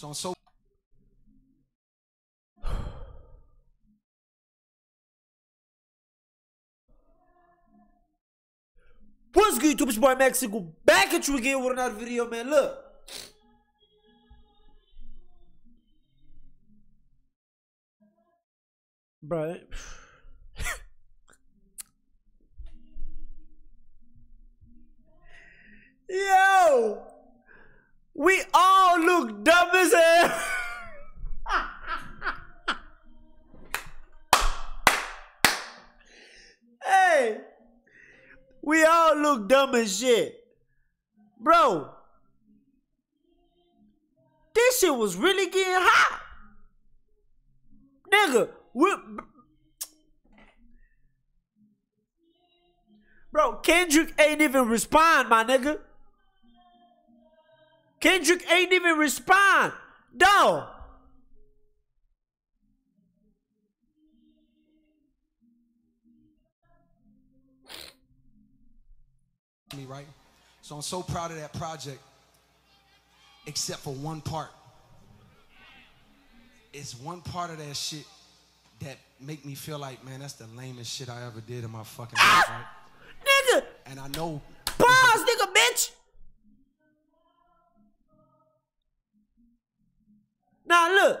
So I'm so What's good, YouTube? It's boy Max Sigo back at you again with another video, man. Look. Bro. Yo! We all look dumb as hell. hey! We all look dumb as shit. Bro. This shit was really getting hot. Nigga, we Bro, Kendrick ain't even respond, my nigga. Kendrick ain't even respond. Dog. me right. So I'm so proud of that project, except for one part. It's one part of that shit that make me feel like, man, that's the lamest shit I ever did in my fucking life, ah! right? Nigga. And I know Pause, nigga, bitch. Now look.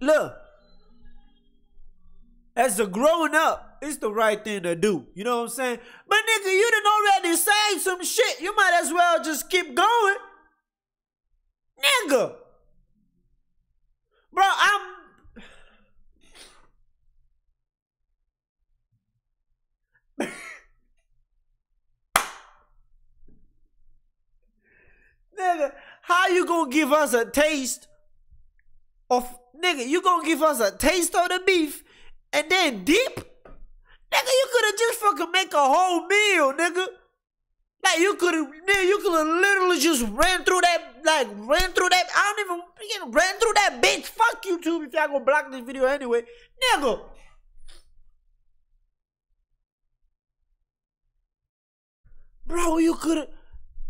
Look. As a growing up, it's the right thing to do. You know what I'm saying? But nigga, you done already say some shit. You might as well just keep going. Nigga. Bro, I'm Nigga, how you gonna give us a taste of nigga? You gonna give us a taste of the beef and then dip? Nigga, you could have just fucking make a whole meal, nigga. Like you could have, nigga, you could have literally just ran through that, like ran through that. I don't even know, ran through that bitch. Fuck YouTube if y'all gonna block this video anyway, nigga. Bro, you could have,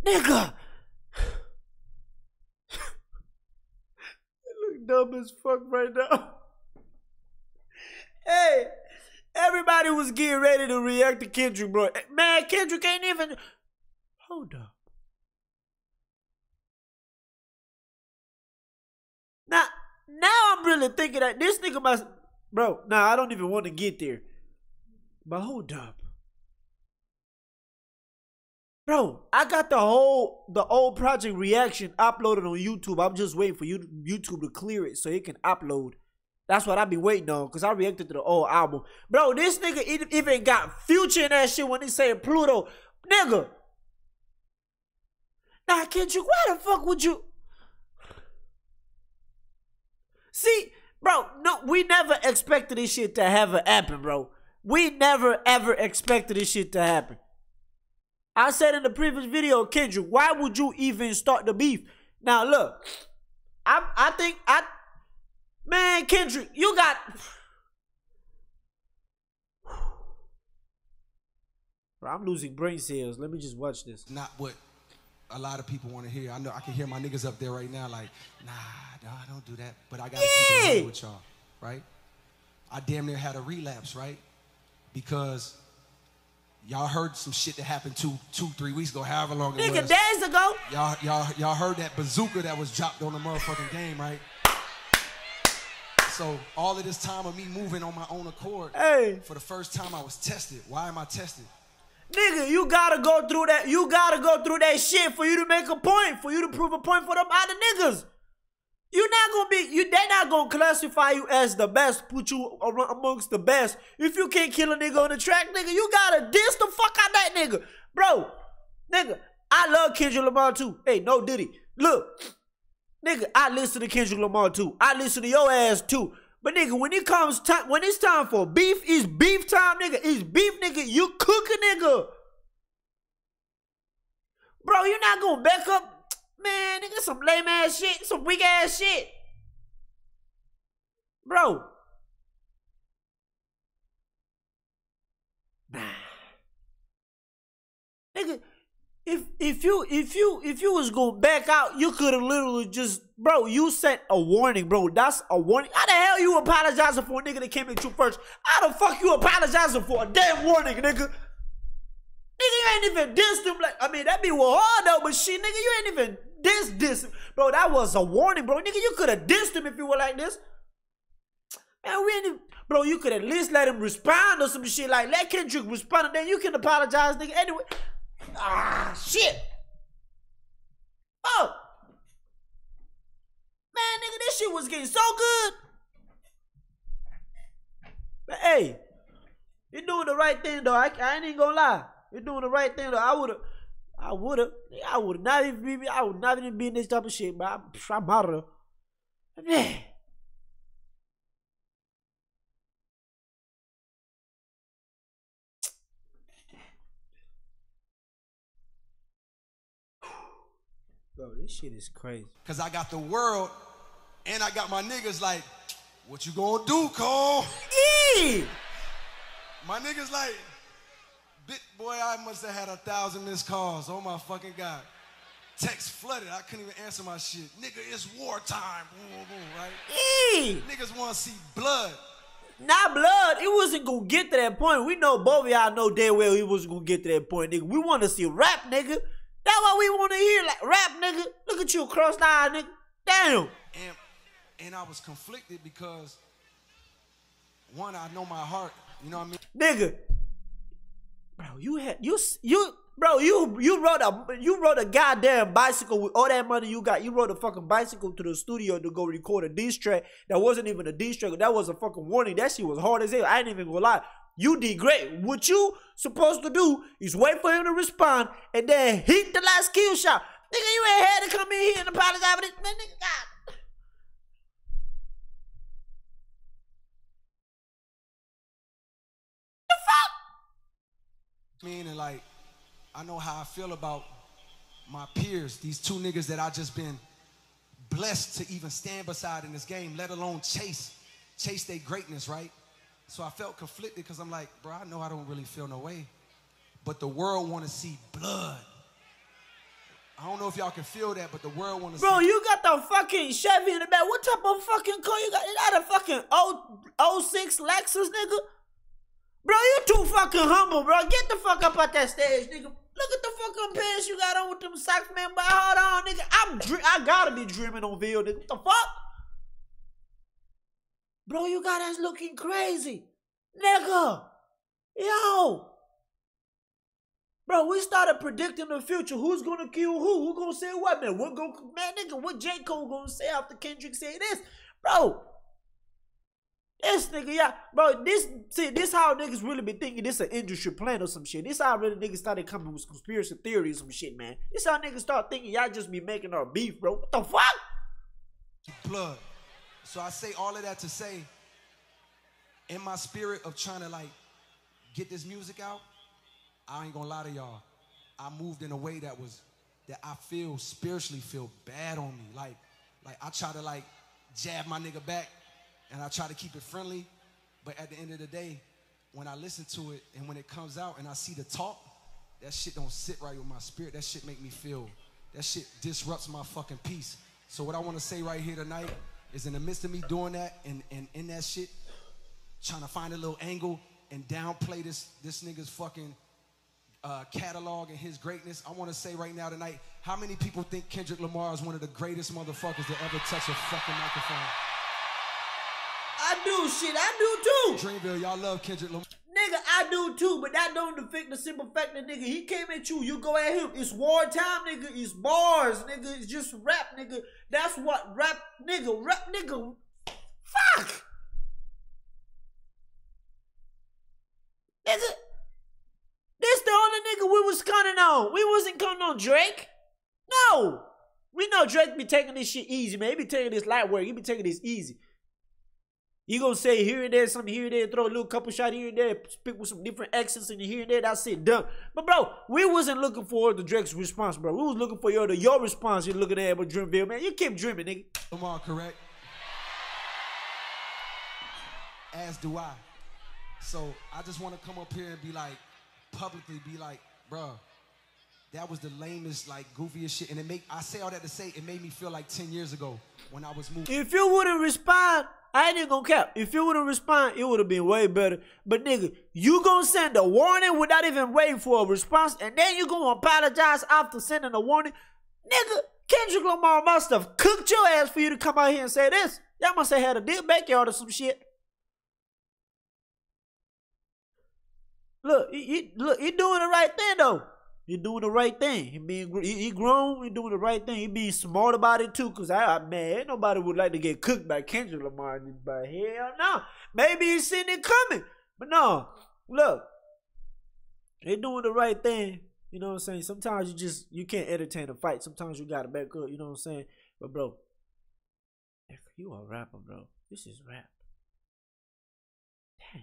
nigga. You look dumb as fuck right now. Hey, everybody was getting ready to react to Kendrick, bro. Eh, man, Kendrick ain't even. Hold up. Now, now I'm really thinking that this nigga must, bro. Now I don't even want to get there, but hold up. Bro, I got the whole the old project reaction uploaded on YouTube. I'm just waiting for you YouTube to clear it so it can upload. That's what I be waiting on because I reacted to the old album. Bro, this nigga even got future in that shit when he said Pluto. Nigga. Now, Kendrick, why the fuck would you? See, bro, no, we never expected this shit to ever happen, bro. We never ever expected this shit to happen. I said in the previous video, Kendrick, why would you even start the beef? Now look, I I think I man, Kendrick, you got Bro, I'm losing brain cells. Let me just watch this. not what a lot of people want to hear. I know I can hear my niggas up there right now, like, nah, nah, don't do that. But I gotta keep it real with y'all, right? I damn near had a relapse, right? Because y'all heard some shit that happened two, two, three weeks ago, however long it was. Nigga, was. days ago. Y'all, y'all, y'all heard that bazooka that was dropped on the motherfucking game, right? So all of this time of me moving on my own accord, Hey. for the first time I was tested. Why am I tested? Nigga, you gotta go through that. You gotta go through that shit for you to make a point, for you to prove a point for them other niggas. You're not gonna be. You they're not gonna classify you as the best, put you amongst the best. If you can't kill a nigga on the track, nigga, you gotta diss the fuck out that nigga, bro. Nigga, I love Kendrick Lamar too. Hey, no Diddy. Look, nigga, I listen to Kendrick Lamar too. I listen to your ass too. But nigga, when it comes time, when it's time for beef, it's beef time, nigga. It's beef, nigga. You cook a nigga. Bro, you're not gonna back up. Man, nigga, some lame ass shit, some weak ass shit. Bro. Nah. Nigga, if if you if you if you was going back out, you could have literally just bro. You sent a warning, bro. That's a warning. How the hell you apologizing for a nigga that came at you first? How the fuck you apologizing for a damn warning, nigga? Nigga, you ain't even dissed him. Like I mean, that be hard though, but shit, nigga, you ain't even diss this bro. That was a warning, bro. Nigga, you could have dissed him if you were like this. Man, we ain't bro. You could at least let him respond or some shit. Like let Kendrick respond, and then you can apologize, nigga. Anyway. Ah, shit. Oh. Man, nigga, this shit was getting so good. But hey, you're doing the right thing though. I, I ain't even gonna lie. You're doing the right thing though. I would've, I would've, I would not even be, I would not even be in this type of shit, but I'm, I'm out of. Man. Bro, this shit is crazy. Cause I got the world and I got my niggas like, what you gonna do, Cole? Eee! My niggas like, boy, I must have had a thousand missed calls. Oh my fucking God. Text flooded. I couldn't even answer my shit. Nigga, it's wartime. Boom, boom, boom, right? Eee! Niggas wanna see blood. Not blood. It wasn't gonna get to that point. We know both of y'all know damn well he wasn't gonna get to that point, nigga. We want to see rap, nigga. That's what we want to hear. Like rap, nigga. Look at you, crossed eye, nigga. Damn. And and I was conflicted because one, I know my heart. You know what I mean? Nigga. Bro, you had you you bro, you you rode a you rode a goddamn bicycle with all that money you got. You rode a fucking bicycle to the studio to go record a diss track. That wasn't even a diss track. That was a fucking warning. That shit was hard as hell. I ain't even gonna lie. You did great. What you supposed to do is wait for him to respond and then hit the last kill shot. Nigga, you ain't had to come in here and apologize for this. Man, nigga, God. The fuck? Meaning like, I know how I feel about my peers, these two niggas that I just been blessed to even stand beside in this game, let alone chase, chase their greatness, right? So I felt conflicted because I'm like, bro, I know I don't really feel no way. But the world want to see blood. I don't know if y'all can feel that, but the world want to see Bro, see. you got the fucking Chevy in the back. What type of fucking car you got? Is that a fucking O 06 Lexus, nigga? Bro, you too fucking humble, bro. Get the fuck up out that stage, nigga. Look at the fucking pants you got on with them socks, man. But hold on, nigga. I'm dre- I gotta be dreaming on video, nigga. What the fuck? Bro, you got us looking crazy. Nigga. Yo. Bro, we started predicting the future. Who's gonna kill who? Who gonna say what, man? What gonna man, nigga? What J Cole gonna say after Kendrick say this, bro? This nigga, yeah, bro. This see, this how niggas really be thinking this an industry plan or some shit. This how really niggas started coming with conspiracy theories, some shit, man. This how niggas start thinking y'all just be making our beef, bro. What the fuck? blood. So I say all of that to say, in my spirit of trying to like get this music out, I ain't gonna lie to y'all. I moved in a way that was that I feel spiritually feel bad on me. Like, like I try to like jab my nigga back and I try to keep it friendly. But at the end of the day, when I listen to it and when it comes out and I see the talk, that shit don't sit right with my spirit. That shit make me feel, that shit disrupts my fucking peace. So what I want to say right here tonight is in the midst of me doing that and, and in that shit, trying to find a little angle and downplay this this nigga's fucking uh, catalog and his greatness. I want to say right now tonight, how many people think Kendrick Lamar is one of the greatest motherfuckers to ever touch a fucking microphone? I do shit. I do too. Dreamville, y'all love Kendrick Lamar. Nigga, I do too, but that don't defect the simple fact that nigga, he came at you, you go at him. It's wartime, nigga. It's bars, nigga. It's just rap, nigga. That's what rap, nigga. Rap, nigga. Fuck. Nigga. This the only nigga we was counting on. We wasn't counting on Drake. No. We know Drake be taking this shit easy, man. He be taking this light work. He be taking this easy. You gonna say here and there, something here and there, throw a little couple shot here and there, speak with some different accents and here and there, that's it, done. But bro, we wasn't looking for the Drake's response, bro. We was looking for your your response. You're looking at but Dreamville, man. You keep dreaming, nigga. Lamar, correct? As do I. So I just want to come up here and be like, publicly be like, bruh, that was the lamest, like goofiest shit. And it make I say all that to say it made me feel like 10 years ago when I was moving. If you wouldn't respond, I ain't even gonna cap. If you wouldn't respond, it would have been way better. But nigga, you gonna send a warning without even waiting for a response, and then you gonna apologize after sending a warning? Nigga, Kendrick Lamar must have cooked your ass for you to come out here and say this. Y'all must have had a deal backyard or some shit. Look, he look, he doing the right thing though. He doing the right thing. He being he, he grown. He doing the right thing. He being smart about it too. Cause I, I man, nobody would like to get cooked by Kendrick Lamar. But hell no. Maybe he's seen it coming. But no, look, they doing the right thing. You know what I'm saying? Sometimes you just you can't entertain a fight. Sometimes you gotta back up. You know what I'm saying? But bro, you a rapper, bro, this is rap. Damn.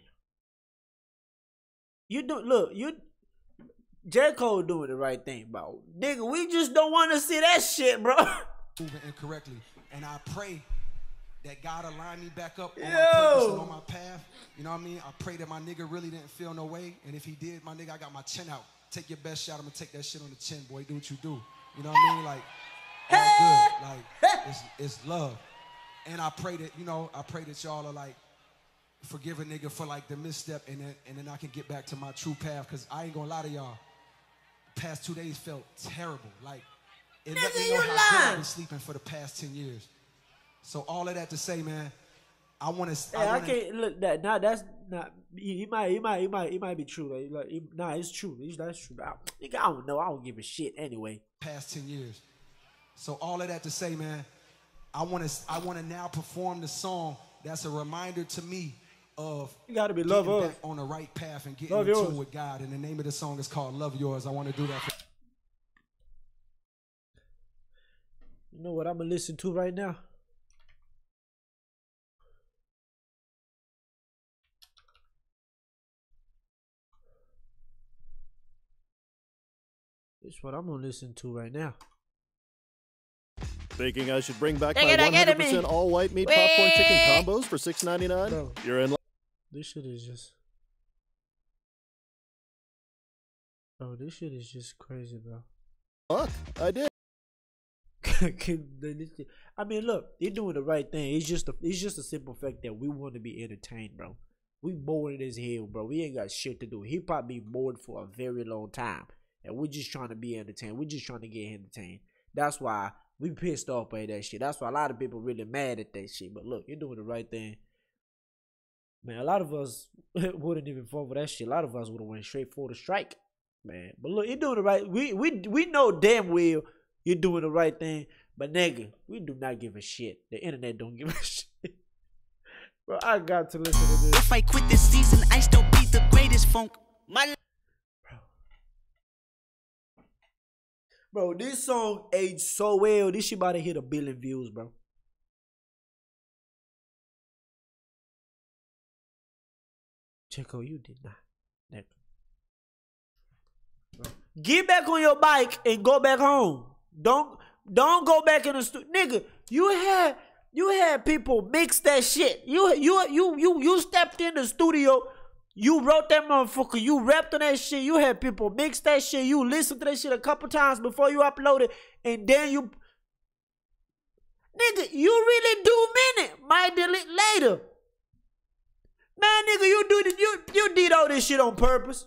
You do look you. J Cole doing the right thing, bro. Nigga, we just don't want to see that shit, bro. moving incorrectly. And I pray that God align me back up on my purpose and on my path. You know what I mean? I pray that my nigga really didn't feel no way. And if he did, my nigga, I got my chin out. Take your best shot. I'm gonna take that shit on the chin, boy. Do what you do. You know what I mean? Like, all good. Like, it's, it's love. And I pray that, you know, I pray that y'all are like, forgive a nigga for like the misstep and then, and then I can get back to my true path. Cause I ain't gonna lie to y'all. Past two days felt terrible. Like, it let me know how good. I've been sleeping for the past 10 years. So all of that to say, man, I want to. Hey, I can't look that. Nah, that's not. He, he might. He might. He might. He might be true. Like, like he, nah, it's true. It's, that's true. I, nigga, I don't know. I don't give a shit anyway. past 10 years. So all of that to say, man, I want to I want to now perform the song that's a reminder to me of You gotta be getting love us. back on the right path and getting Love in yours. tune with God. And the name of the song is called Love Yours. I want to do that for You know what I'm gonna listen to right now? It's what I'm gonna listen to right now. Thinking I should bring back Take my it, I get 100% me. all white meat popcorn chicken combos for $6.99? Bro. You're in This shit is just. Oh, this shit is just crazy, bro. Fuck, I did. I mean, look, they're doing the right thing. It's just a, it's just a simple fact that we want to be entertained, bro. We bored as hell, bro. We ain't got shit to do. He probably bored for a very long time, and we're just trying to be entertained. We're just trying to get entertained. That's why we pissed off by that shit. That's why a lot of people really mad at that shit. But look, you're doing the right thing. Man, a lot of us wouldn't even fall for that shit. A lot of us would have went straight for the strike, man. But look, you're doing the right. We we we know damn well you're doing the right thing. But nigga, we do not give a shit. The internet don't give a shit. Bro, I got to listen to this. If I quit this season, I still be the greatest funk. My Bro, this song aged so well. This shit about to hit a billion views, bro. J Cole, you did not. Get back on your bike and go back home. Don't don't go back in the studio. Nigga, you had you had people mix that shit. You you you you you stepped in the studio. You wrote that motherfucker. You rapped on that shit. You had people mix that shit. You listened to that shit a couple times before you upload it, and then you, nigga, you really do mean it. Might delete later, man, nigga. You do you you did all this shit on purpose.